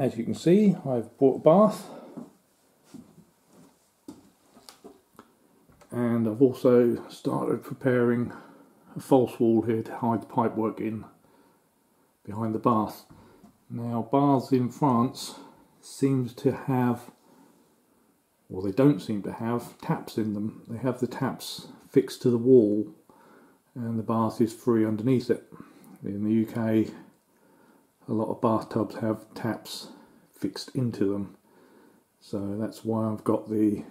As you can see, I've bought a bath. And I've also started preparing a false wall here to hide the pipework in behind the bath. Now baths in France seems to have, or they don't seem to have, taps in them. They have the taps fixed to the wall and the bath is free underneath it. In the UK a lot of bathtubs have taps fixed into them so that's why I've got the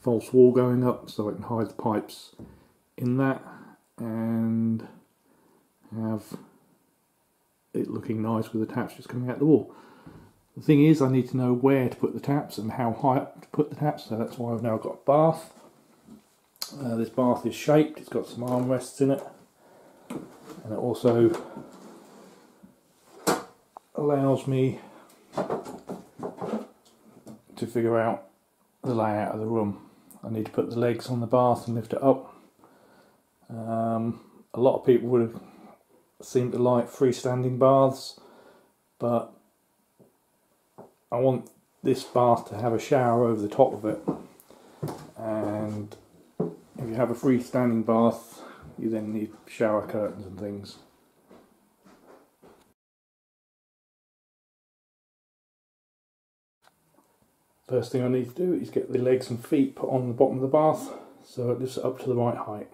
false wall going up so I can hide the pipes in that and have it looking nice with the taps just coming out the wall. The thing is I need to know where to put the taps and how high up to put the taps so that's why I've now got a bath. Uh, this bath is shaped, it's got some armrests in it and it also allows me to figure out the layout of the room. I need to put the legs on the bath and lift it up. Um, a lot of people would seem to like freestanding baths, but I want this bath to have a shower over the top of it. And if you have a freestanding bath, you then need shower curtains and things. First thing I need to do is get the legs and feet put on the bottom of the bath so it lifts it up to the right height.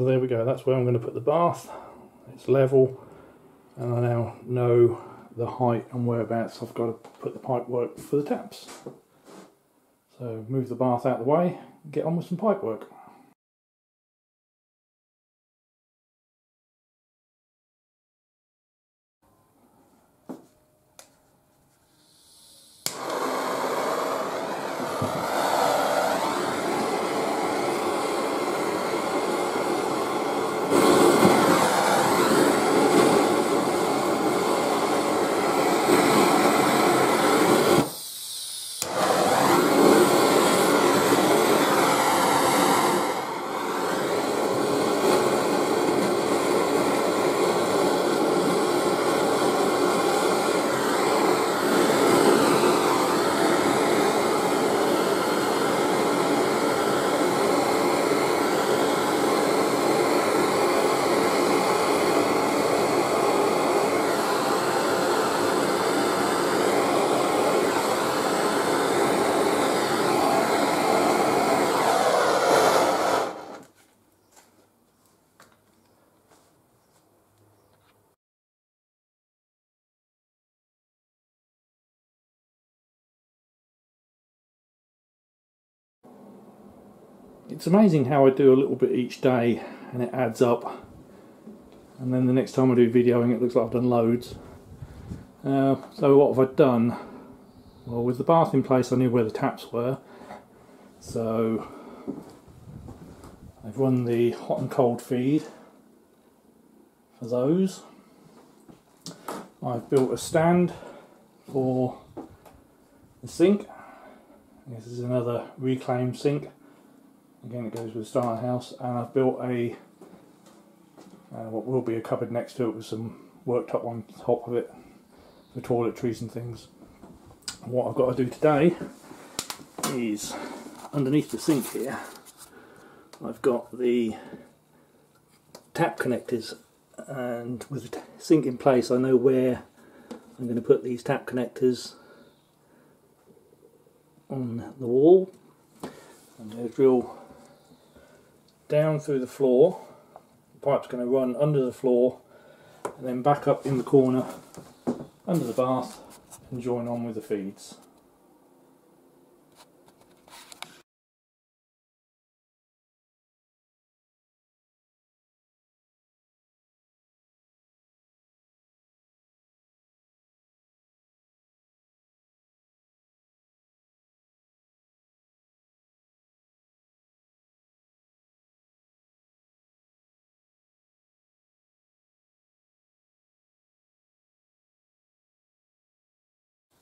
So there we go, that's where I'm going to put the bath. It's level and I now know the height and whereabouts I've got to put the pipe work for the taps. So move the bath out of the way, get on with some pipe work. It's amazing how I do a little bit each day and it adds up. And then the next time I do videoing it looks like I've done loads. Uh, so what have I done? Well with the bath in place I knew where the taps were. So I've run the hot and cold feed for those. I've built a stand for the sink. This is another reclaimed sink Again, it goes with the style of the house, and I've built a uh, what will be a cupboard next to it with some worktop on top of it for toiletries and things. what I've got to do today is underneath the sink here, I've got the tap connectors, and with the sink in place, I know where I'm going to put these tap connectors on the wall. I'm going to drill down through the floor. The pipe's going to run under the floor and then back up in the corner under the bath and join on with the feeds.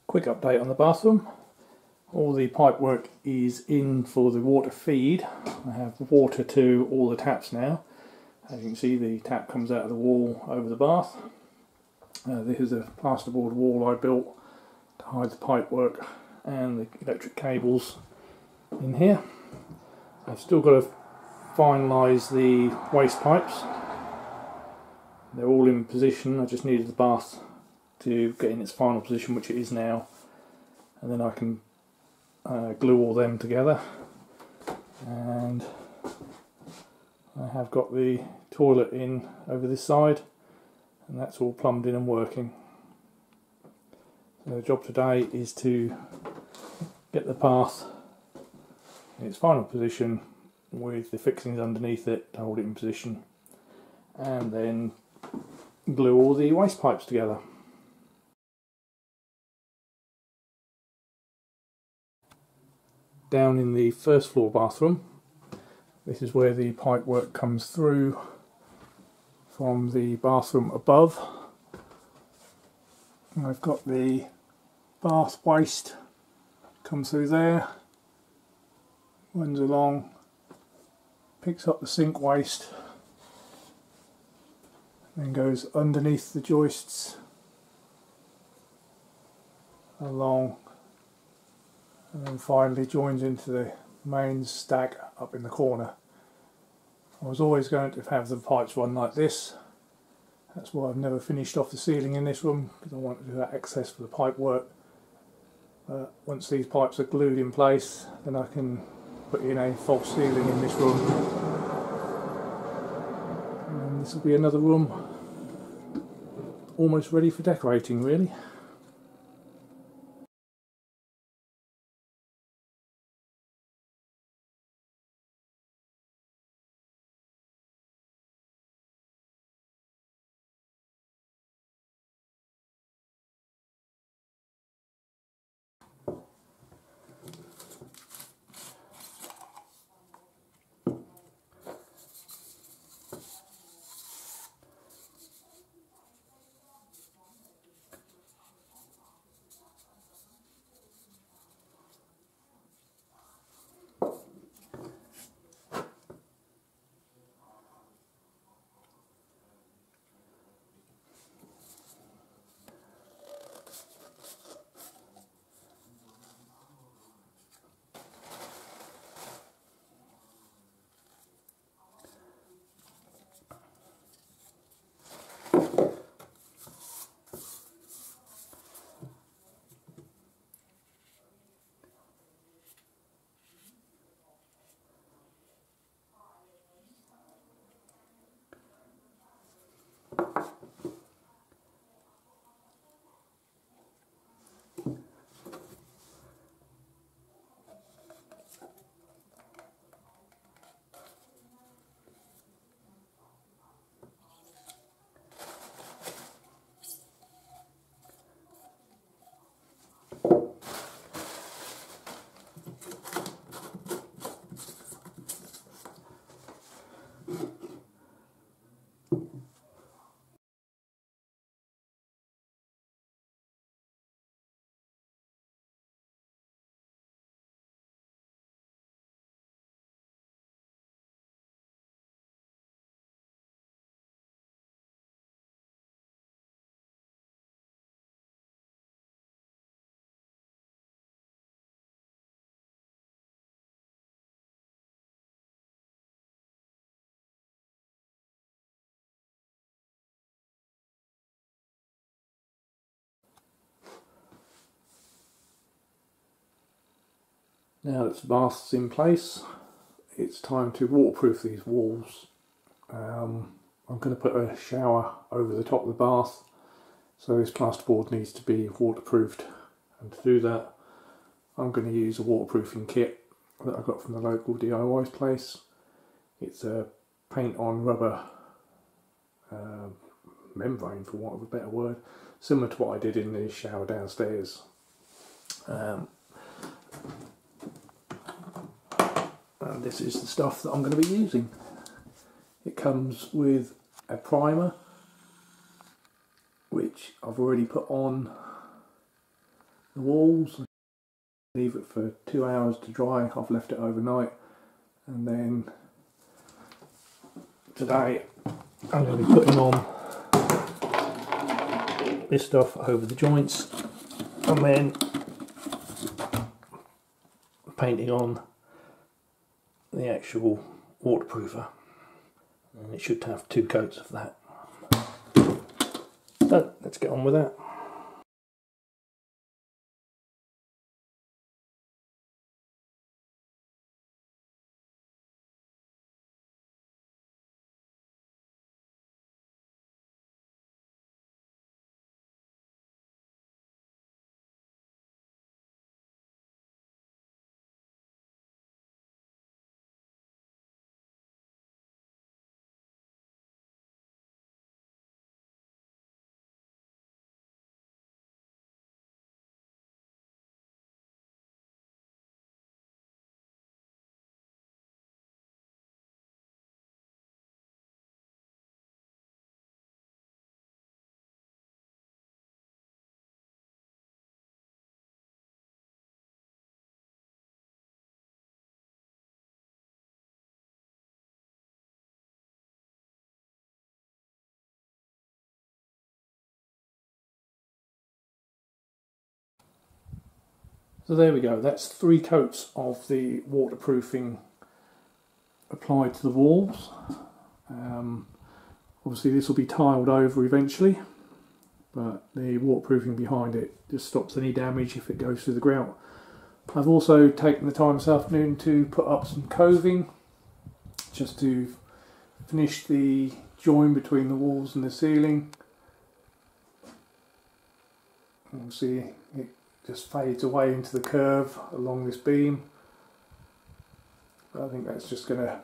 Quick update on the bathroom. All the pipe work is in for the water feed. I have water to all the taps now. As you can see the tap comes out of the wall over the bath. Uh, this is a plasterboard wall I built to hide the pipe work and the electric cables in here. I've still got to finalise the waste pipes. They're all in position, I just needed the bath to get in its final position, which it is now, and then I can uh, glue all them together. And I have got the toilet in over this side, and that's all plumbed in and working. So the job today is to get the path in its final position with the fixings underneath it to hold it in position and then glue all the waste pipes together. Down in the first floor bathroom, this is where the pipe work comes through from the bathroom above. And I've got the bath waste come through there, runs along, picks up the sink waste, then goes underneath the joists along and then finally joins into the main stack up in the corner. I was always going to have the pipes run like this. That's why I've never finished off the ceiling in this room because I wanted to have access for the pipe work. But once these pipes are glued in place then I can put in a false ceiling in this room. And this will be another room almost ready for decorating really. you. Now that the bath's in place, it's time to waterproof these walls. Um, I'm going to put a shower over the top of the bath, so this plasterboard needs to be waterproofed. And to do that, I'm going to use a waterproofing kit that I got from the local DIY place. It's a paint on rubber uh, membrane, for want of a better word, similar to what I did in the shower downstairs. Um, and this is the stuff that I'm going to be using. It comes with a primer which I've already put on the walls. Leave it for two hours to dry. I've left it overnight, and then today I'm going to be putting on this stuff over the joints, and then painting on the actual waterproofer and it should have two coats of that. So let's get on with that. So there we go, that's three coats of the waterproofing applied to the walls. Um, obviously this will be tiled over eventually, but the waterproofing behind it just stops any damage if it goes through the grout. I've also taken the time this afternoon to put up some coving just to finish the join between the walls and the ceiling. see it just fades away into the curve along this beam. I think that's just going to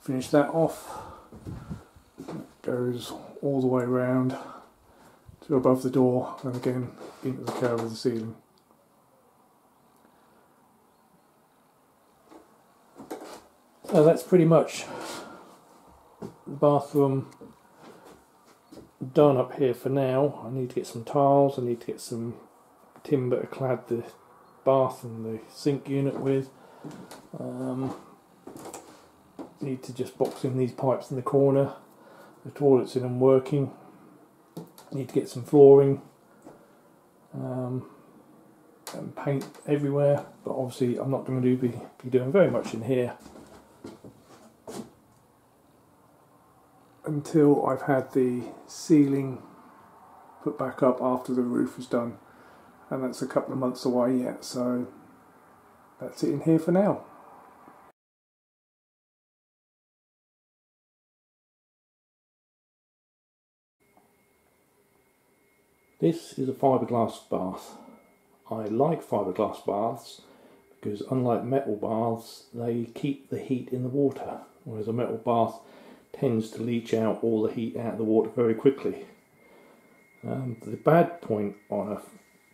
finish that off. It goes all the way around to above the door and again into the curve of the ceiling. So that's pretty much the bathroom done up here for now. I need to get some tiles, I need to get some timber to clad the bath and the sink unit with. Um, need to just box in these pipes in the corner. The toilet's in and working. Need to get some flooring um, and paint everywhere, but obviously I'm not going to be, be doing very much in here until I've had the ceiling put back up after the roof is done and that's a couple of months away yet so that's it in here for now This is a fiberglass bath. I like fiberglass baths because unlike metal baths they keep the heat in the water whereas a metal bath tends to leach out all the heat out of the water very quickly. Um, the bad point on a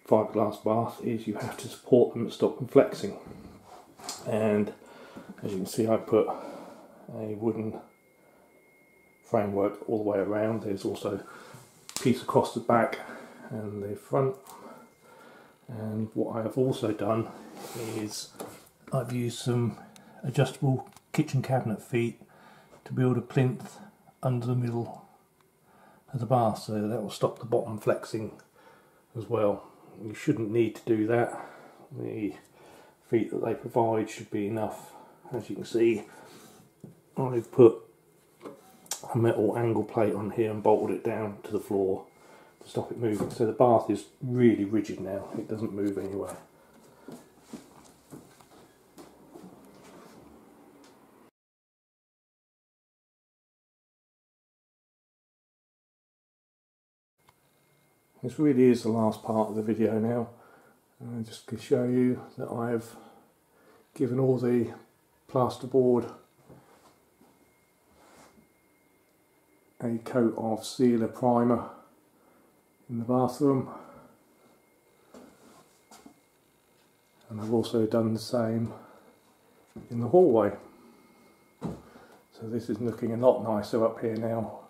fiberglass bath is you have to support them to stop them flexing. And as you can see, I put a wooden framework all the way around. There's also a piece across the back and the front. And what I have also done is I've used some adjustable kitchen cabinet feet to build a plinth under the middle of the bath so that will stop the bottom flexing as well you shouldn't need to do that. The feet that they provide should be enough. As you can see, I've put a metal angle plate on here and bolted it down to the floor to stop it moving. So the bath is really rigid now, it doesn't move anywhere. This really is the last part of the video now. Uh, just to show you that I've given all the plasterboard a coat of sealer primer in the bathroom. And I've also done the same in the hallway. So this is looking a lot nicer up here now